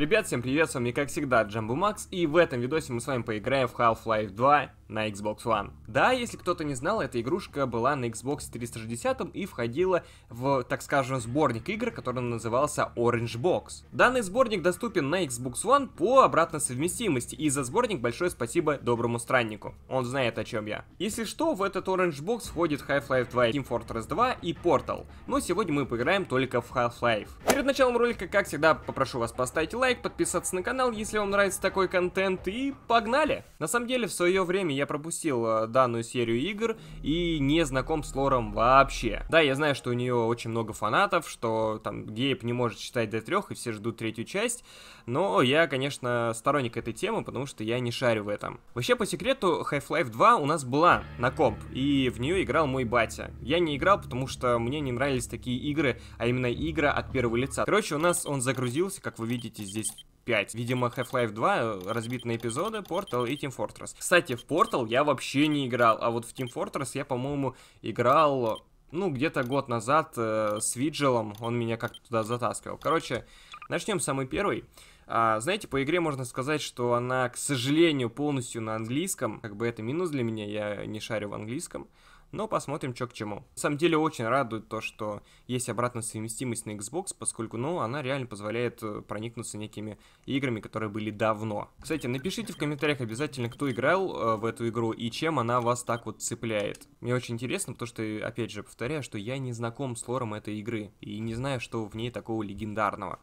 Ребят, всем привет, с вами как всегда Джамбу Макс, и в этом видосе мы с вами поиграем в Half-Life 2 на Xbox One. Да, если кто-то не знал, эта игрушка была на Xbox 360 и входила в, так скажем, сборник игр, который назывался Orange Box. Данный сборник доступен на Xbox One по обратной совместимости, и за сборник большое спасибо доброму страннику. Он знает, о чем я. Если что, в этот Orange Box входит Half-Life 2, Team Fortress 2 и Portal. Но сегодня мы поиграем только в Half-Life. Перед началом ролика, как всегда, попрошу вас поставить лайк, подписаться на канал, если вам нравится такой контент, и погнали! На самом деле, в свое время я пропустил э, данную серию игр и не знаком с лором вообще. Да, я знаю, что у нее очень много фанатов, что там Гейб не может читать до трех, и все ждут третью часть, но я, конечно, сторонник этой темы, потому что я не шарю в этом. Вообще, по секрету, Half-Life 2 у нас была на комп, и в нее играл мой батя. Я не играл, потому что мне не нравились такие игры, а именно игры от первого лица. Короче, у нас он загрузился, как вы видите здесь 5. Видимо, Half-Life 2 э, разбит на эпизоды Portal и Team Fortress. Кстати, в Portal я вообще не играл, а вот в Team Fortress я, по-моему, играл, ну, где-то год назад э, с Виджелом, он меня как-то туда затаскивал. Короче, начнем с самый первый. А, знаете, по игре можно сказать, что она, к сожалению, полностью на английском. Как бы это минус для меня, я не шарю в английском. Но посмотрим, что к чему. На самом деле очень радует то, что есть обратная совместимость на Xbox, поскольку, ну, она реально позволяет э, проникнуться некими играми, которые были давно. Кстати, напишите в комментариях обязательно, кто играл э, в эту игру и чем она вас так вот цепляет. Мне очень интересно, потому что, опять же, повторяю, что я не знаком с лором этой игры и не знаю, что в ней такого легендарного.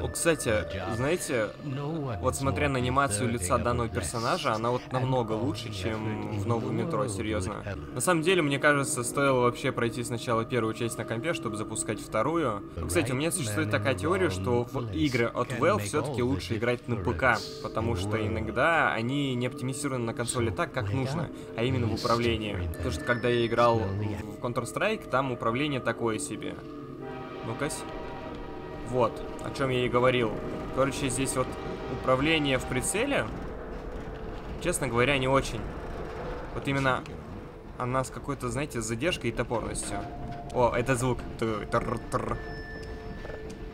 О, кстати, знаете, вот смотря на анимацию лица данного персонажа, она вот намного лучше, чем в новую метро, серьезно. На самом деле, мне кажется, стоило вообще пройти сначала первую часть на компе, чтобы запускать вторую. Кстати, у меня существует такая теория, что в игры от Valve все-таки лучше играть на ПК, потому что иногда они не оптимизированы на консоли так, как нужно, а именно в управлении. Потому что когда я играл в Counter-Strike, там управление такое себе. Ну-ка. Вот, о чем я и говорил. Короче, здесь вот управление в прицеле, честно говоря, не очень. Вот именно она с какой-то, знаете, задержкой и топорностью. О, это звук.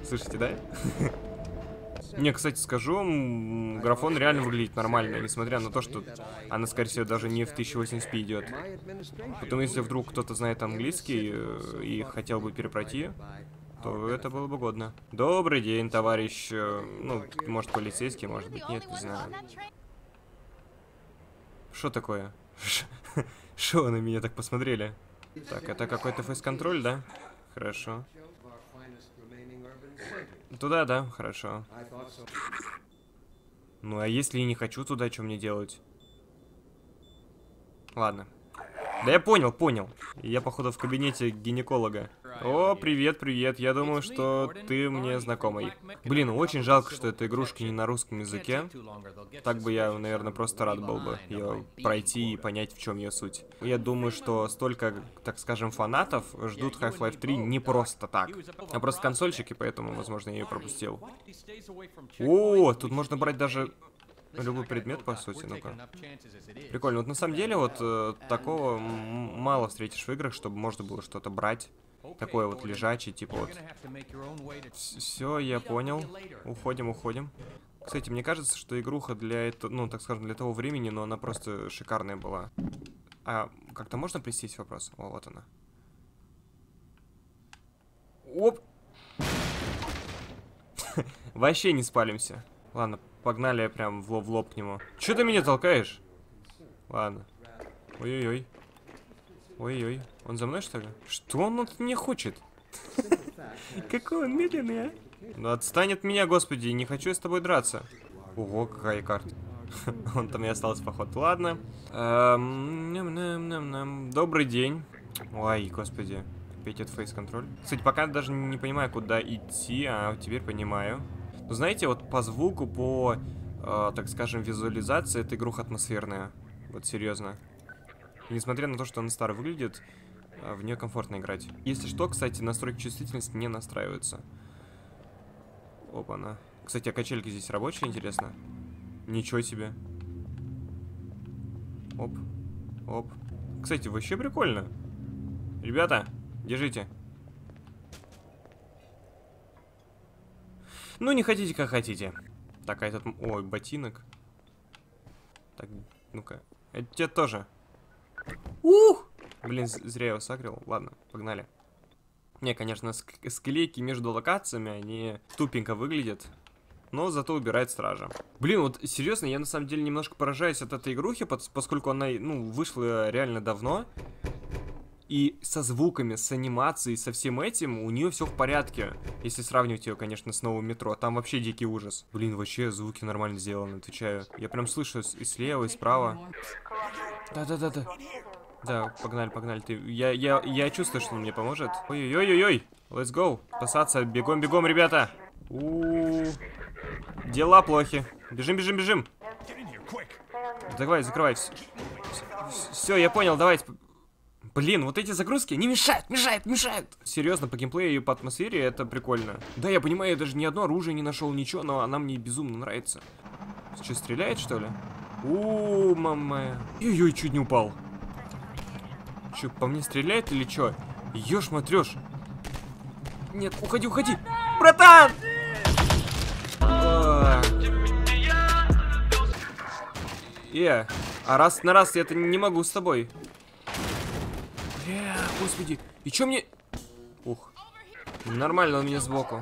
Слышите, да? Не, кстати, скажу, графон реально выглядит нормально, несмотря на то, что она, скорее всего, даже не в 1080p идет. Потом, если вдруг кто-то знает английский э, и хотел бы перепройти, то это было бы годно. Добрый день, товарищ. Э, ну, может, полицейский, может быть, нет, не знаю. Что такое? Что вы на меня так посмотрели? Так, это какой-то фейс-контроль, да? Хорошо. Туда, да? Хорошо. Ну, а если я не хочу туда, что мне делать? Ладно. Да я понял, понял. Я, походу, в кабинете гинеколога. О, привет, привет. Я думаю, что ты мне знакомый. Блин, очень жалко, что эта игрушка не на русском языке. Так бы я, наверное, просто рад был бы ее пройти и понять, в чем ее суть. Я думаю, что столько, так скажем, фанатов ждут Half-Life 3 не просто так. А просто консольщики, поэтому, возможно, я ее пропустил. О, тут можно брать даже Любой предмет, по сути, ну-ка. Прикольно. Вот на самом деле, вот э, такого мало встретишь в играх, чтобы можно было что-то брать. Такое вот лежачий, типа вот. Все, я понял. Уходим, уходим. Кстати, мне кажется, что игруха для этого, ну, так скажем, для того времени, но она просто шикарная была. А как-то можно присесть вопрос? О, вот она. Оп! Вообще не спалимся. Ладно, Погнали прям в лоб, в лоб к нему. Че ты меня толкаешь? Ладно. Ой-ой-ой. Ой-ой. Он за мной, что ли? Что он от меня хочет? Какой он медленный, а? Ну отстань от меня, господи, не хочу я с тобой драться. Ого, какая карта. Он там и остался, поход. Ладно. Эм, Добрый день. Ой, господи. Опять этот фейс-контроль. Кстати, пока даже не понимаю, куда идти, а теперь понимаю. Но знаете, вот по звуку, по, э, так скажем, визуализации, эта игруха атмосферная. Вот серьезно. Несмотря на то, что она старо выглядит, э, в нее комфортно играть. Если что, кстати, настройки чувствительности не настраиваются. Опа-на. Кстати, а качельки здесь рабочие, интересно? Ничего себе. Оп. Оп. Кстати, вообще прикольно. Ребята, держите. Ну, не хотите, как хотите. Так, а этот... Ой, ботинок. Так, ну-ка. Это тебе тоже. Ух! Блин, зря я его сагрил. Ладно, погнали. Не, конечно, ск склейки между локациями, они тупенько выглядят. Но зато убирает стража. Блин, вот серьезно, я на самом деле немножко поражаюсь от этой игрухи, поскольку она, ну, вышла реально давно. И со звуками, с анимацией, со всем этим у нее все в порядке. Если сравнивать ее, конечно, с новым метро. Там вообще дикий ужас. Блин, вообще звуки нормально сделаны, отвечаю. Я прям слышу и слева, и справа. Да-да-да-да. Да, погнали, погнали. Ты, я, я, я чувствую, что он мне поможет. Ой-ой-ой-ой, let's go. Спасаться, бегом-бегом, ребята. У, -у, у Дела плохи. Бежим, бежим, бежим. Давай, закрывай. Все, я понял, давайте. Блин, вот эти загрузки не мешают, мешают, мешают. Серьезно, по геймплею и по атмосфере это прикольно. Да, я понимаю, я даже ни одно оружие не нашел, ничего, но она мне безумно нравится. Что, стреляет, что ли? У, мама. Ой-ой, чуть не упал. Че, по мне стреляет или что? Ешь, матрешь. Нет, уходи, уходи. Братан! Э, а раз на раз я это не могу с тобой. Господи. И чё мне... Ух. Нормально он меня сбоку.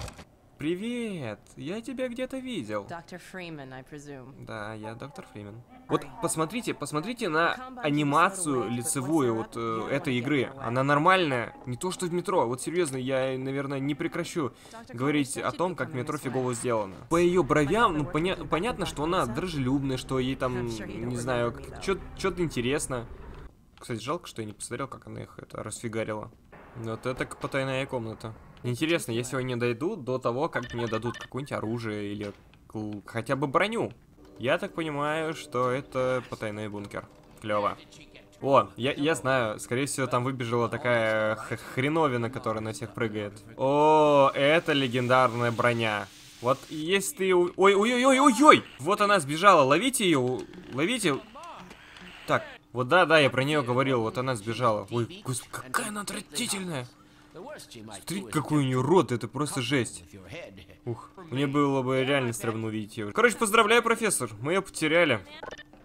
Привет, я тебя где-то видел. Доктор Фримен, I presume. Да, я доктор Фримен. Вот посмотрите, посмотрите на анимацию лицевую вот э, этой игры. Она нормальная, не то что в метро. Вот серьезно, я, наверное, не прекращу говорить о том, как метро фигово сделано. По ее бровям, ну поня понятно, что она дружелюбная, что ей там, не знаю, что-то интересно. Кстати, жалко, что я не посмотрел, как она их это расфигарила. Вот это потайная комната. Интересно, я сегодня дойду до того, как мне дадут какое-нибудь оружие или хотя бы броню. Я так понимаю, что это потайной бункер. Клево. О, я, я знаю, скорее всего, там выбежала такая хреновина, которая на всех прыгает. О, это легендарная броня. Вот если ты... Ой-ой-ой-ой-ой! Вот она сбежала, ловите ее, ловите. Так, вот да-да, я про нее говорил, вот она сбежала. Ой, господи, какая она отвратительная. Смотри, какой у нее рот, это просто жесть. Ух, мне было бы реально стрёмно увидеть ее. Короче, поздравляю, профессор, мы ее потеряли.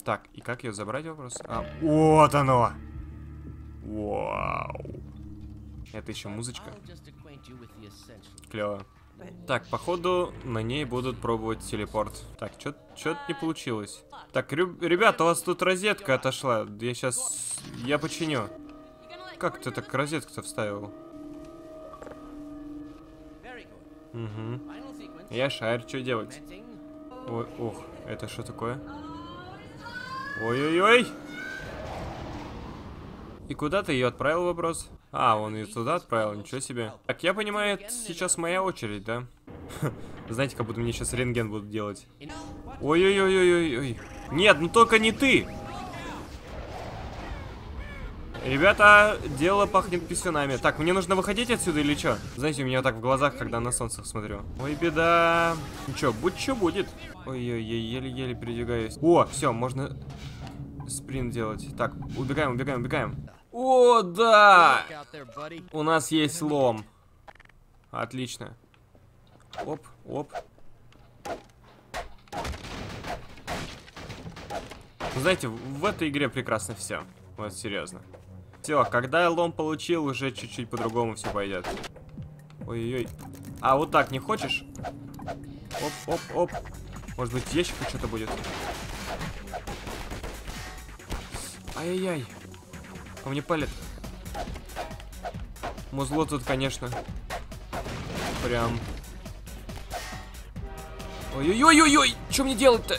Так, и как ее забрать вопрос? А, вот оно! Вау. Это еще музычка. Клево. Так, походу, на ней будут пробовать телепорт. Так, что-то не получилось. Так, ребята, у вас тут розетка отошла. Я сейчас... Я починю. Как ты так розетку-то вставил? Угу. Я шарю, что делать? Ой, ох, это что такое? Ой-ой-ой! И куда ты ее отправил, вопрос? А, он ее туда отправил, ничего себе. Так, я понимаю, сейчас моя очередь, да? Знаете, как будто мне сейчас рентген будут делать. Ой-ой-ой-ой-ой. Нет, ну только не ты! Ребята, дело пахнет писюнами. Так, мне нужно выходить отсюда или что? Знаете, у меня так в глазах, когда на солнце смотрю. Ой, беда. Ну что, будь что будет. Ой-ой-ой, еле-еле передвигаюсь. О, все, можно спринт делать. Так, убегаем, убегаем, убегаем. О, да! У нас есть лом. Отлично. Оп, оп. Знаете, в этой игре прекрасно все. Вот серьезно. Все, когда я лом получил, уже чуть-чуть по-другому все пойдет. Ой-ой-ой. А вот так не хочешь? Оп-оп-оп. Может быть, ящика что-то будет? Ай-яй-яй. По мне палит. Музло тут, конечно. Прям. Ой-ой-ой-ой-ой! Что мне делать-то?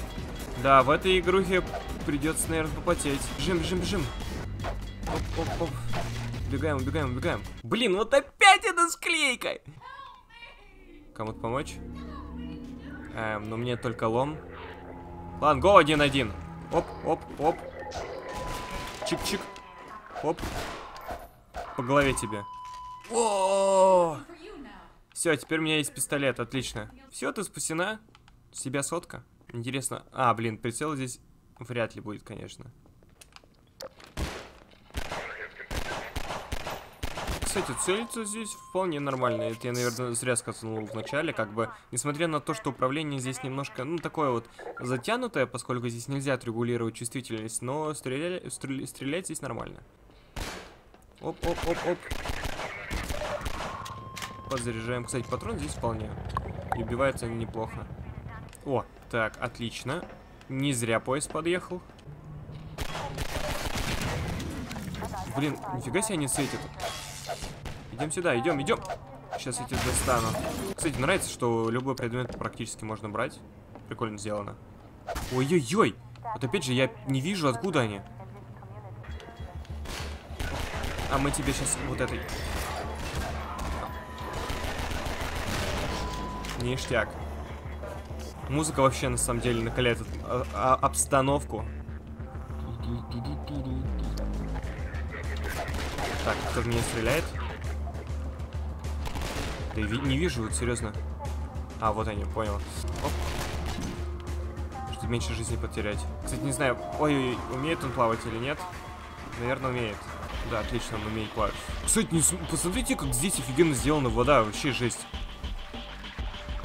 Да, в этой игрухе придется, наверное, попотеть. Бежим, бежим, бежим. Оп, оп, оп. Убегаем, убегаем, убегаем. Блин, вот опять эта склейка! Кому-то помочь? Эм, но мне только лом. Ладно, го один-один. Оп, оп, оп. Чик-чик. Оп. По голове тебе. О! Все, теперь у меня есть пистолет, отлично. Все, ты спасена. Себя сотка. Интересно. А, блин, прицел здесь вряд ли будет, конечно. кстати, целиться здесь вполне нормально. Это я, наверное, зря сказал в начале, как бы, несмотря на то, что управление здесь немножко, ну, такое вот затянутое, поскольку здесь нельзя отрегулировать чувствительность, но стреля... стрель... стрелять здесь нормально. Оп-оп-оп-оп. Подзаряжаем. Кстати, патрон здесь вполне. И убивается они неплохо. О, так, отлично. Не зря поезд подъехал. Блин, нифига себе они светят. Идем сюда, идем, идем. Сейчас я тебя достану. Кстати, нравится, что любой предмет практически можно брать. Прикольно сделано. Ой-ой-ой. Вот опять же, я не вижу, откуда они. А мы тебе сейчас вот этой... Ништяк. Музыка вообще, на самом деле, накаляет а, а, обстановку. Так, кто в меня стреляет? Да ви не вижу, вот серьезно. А, вот они, понял. Оп. Чтобы меньше жизни потерять. Кстати, не знаю, ой, умеет он плавать или нет? Наверное, умеет. Да, отлично, он умеет плавать. Кстати, не, посмотрите, как здесь офигенно сделана вода. Вообще жесть.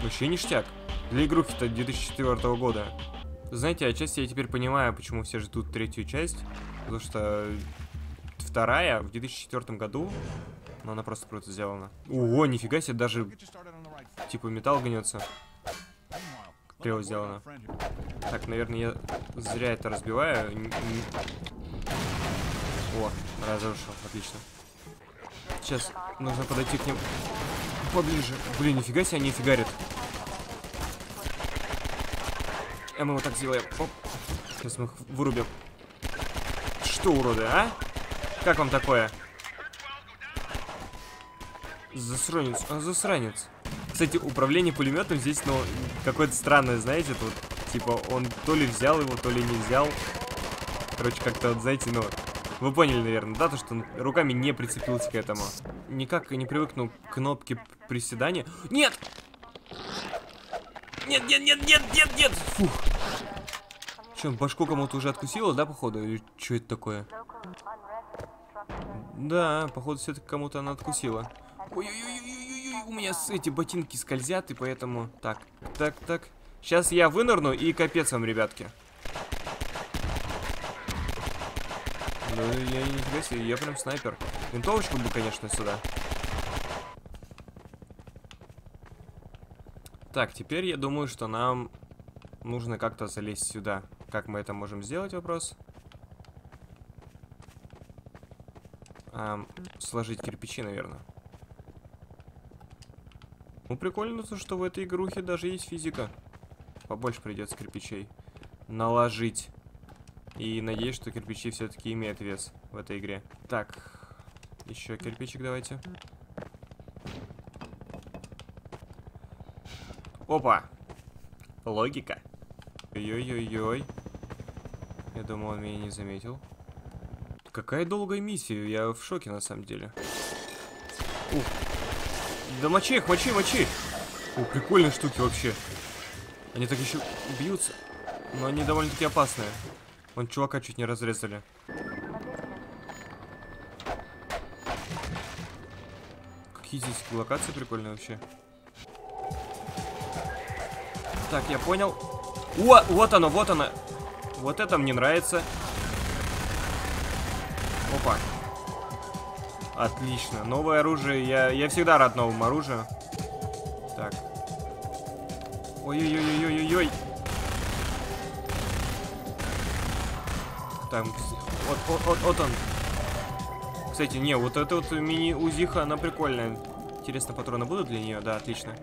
Вообще ништяк. Для игрухи-то 2004 года. Знаете, отчасти я теперь понимаю, почему все ждут третью часть. Потому что вторая в 2004 году, но она просто круто сделана. Ого, нифига себе, даже типа металл гнется. Клево сделано. Так, наверное, я зря это разбиваю. О, разрушил, отлично. Сейчас нужно подойти к ним поближе. Блин, нифига себе они фигарят. А мы вот так сделаем. Оп. Сейчас мы их вырубим. Что, уроды, а? Как вам такое? Засранец, а засранец. Кстати, управление пулеметом здесь, ну, какое-то странное, знаете, тут, типа, он то ли взял его, то ли не взял. Короче, как-то, вот, знаете, ну, вы поняли, наверное, да, то, что руками не прицепился к этому. Никак не привыкну к кнопке приседания. Нет! Нет, нет, нет, нет, нет, нет! Фух. Че, башку кому-то уже откусило, да, походу? Или что это такое? Да, походу, все-таки кому-то она откусила. Ой-ой-ой-ой-ой, у меня эти ботинки скользят, и поэтому... Так, так, так. Сейчас я вынырну, и капец вам, ребятки. Ну, я не себе, я прям снайпер. Винтовочку бы, конечно, сюда. Так, теперь я думаю, что нам нужно как-то залезть сюда. Как мы это можем сделать, вопрос? А, сложить кирпичи, наверное. Ну, прикольно то, что в этой игрухе даже есть физика. Побольше придется кирпичей наложить. И надеюсь, что кирпичи все-таки имеют вес в этой игре. Так, еще кирпичик давайте. Опа! Логика. Ой-ой-ой-ой. Я думал, он меня не заметил. Какая долгая миссия, я в шоке на самом деле. Ух. Да мочи их, мочи, мочи! О, прикольные штуки вообще. Они так еще бьются, но они довольно-таки опасные. Вон чувака чуть не разрезали. Какие здесь локации прикольные вообще. Так, я понял. О, вот оно, вот оно. Вот это мне нравится. Опа. Отлично. Новое оружие. Я, я всегда рад новому оружию. Так. Ой-ой-ой-ой-ой-ой. Там, вот, вот, вот, он. Кстати, не, вот эта вот мини-узиха, она прикольная. Интересно, патроны будут для нее? Да, отлично.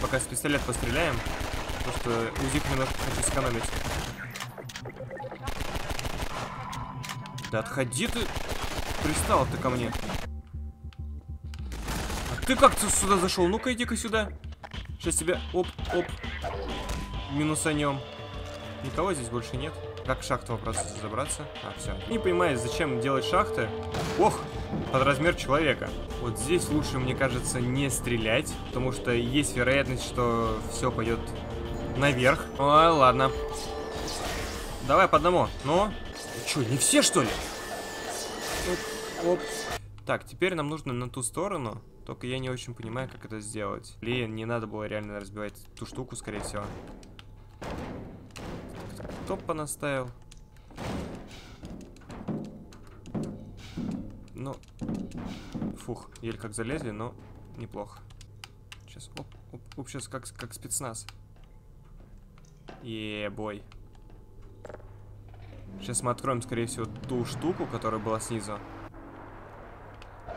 Пока с пистолет постреляем. Потому что УЗИК немножко хочу сэкономить. Да отходи ты. Пристал ты ко мне. А ты как сюда зашел? Ну-ка иди-ка сюда. Сейчас тебя... Оп, оп. Минусанем. Никого здесь больше нет. Как в шахту вопроса забраться? А, все. Не понимаю, зачем делать шахты. Ох, под размер человека. Вот здесь лучше, мне кажется, не стрелять, потому что есть вероятность, что все пойдет наверх. Ой, ладно. Давай по одному. Ну? Че, не все, что ли? Оп, оп. Так, теперь нам нужно на ту сторону. Только я не очень понимаю, как это сделать. Блин, не надо было реально разбивать ту штуку, скорее всего. Кто понаставил? Ну, фух, еле как залезли, но неплохо. Сейчас, оп, оп, оп, сейчас как, как спецназ. Е-бой. Сейчас мы откроем, скорее всего, ту штуку, которая была снизу.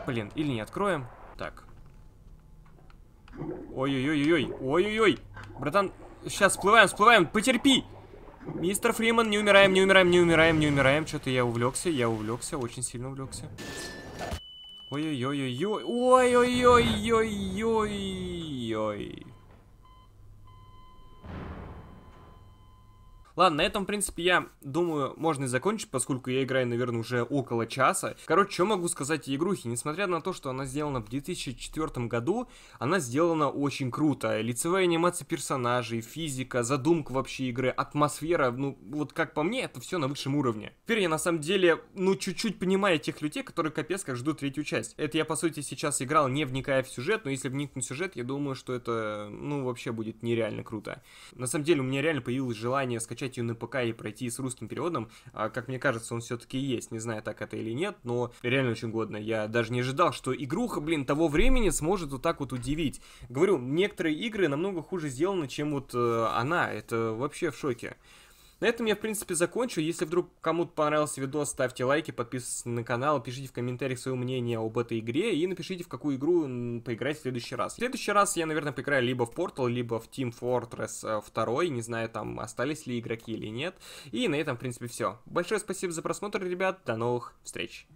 Блин, или не откроем. Так. Ой-ой-ой-ой, ой-ой-ой. Братан, сейчас всплываем, всплываем, потерпи. Мистер Фриман, не умираем, не умираем, не умираем, не умираем. Что-то я увлекся, я увлекся, очень сильно увлекся. Ой-ой-ой-ой-ой, ой-ой-ой-ой-ой. Ладно, на этом, в принципе, я думаю, можно и закончить, поскольку я играю, наверное, уже около часа. Короче, что могу сказать о игрухе? Несмотря на то, что она сделана в 2004 году, она сделана очень круто. Лицевая анимация персонажей, физика, задумка вообще игры, атмосфера, ну, вот как по мне, это все на высшем уровне. Теперь я, на самом деле, ну, чуть-чуть понимаю тех людей, которые капец как ждут третью часть. Это я, по сути, сейчас играл, не вникая в сюжет, но если вникнуть в сюжет, я думаю, что это, ну, вообще будет нереально круто. На самом деле, у меня реально появилось желание скачать скачать ее на ПК и пройти с русским переводом, а, как мне кажется, он все-таки есть. Не знаю, так это или нет, но реально очень годно. Я даже не ожидал, что игруха, блин, того времени сможет вот так вот удивить. Говорю, некоторые игры намного хуже сделаны, чем вот э, она. Это вообще в шоке. На этом я, в принципе, закончу. Если вдруг кому-то понравился видос, ставьте лайки, подписывайтесь на канал, пишите в комментариях свое мнение об этой игре и напишите, в какую игру поиграть в следующий раз. В следующий раз я, наверное, поиграю либо в Portal, либо в Team Fortress 2. Э, Не знаю, там остались ли игроки или нет. И на этом, в принципе, все. Большое спасибо за просмотр, ребят. До новых встреч.